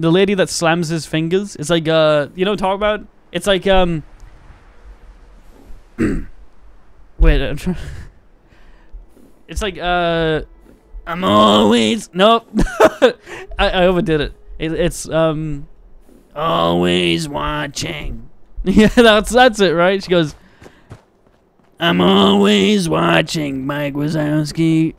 the lady that slams his fingers. It's like uh, you know talk about? It's like um. Wait, I'm trying. It's like uh, I'm always nope. I, I overdid it. it. It's um, always watching. Yeah, that's that's it, right? She goes, I'm always watching Mike Wazowski.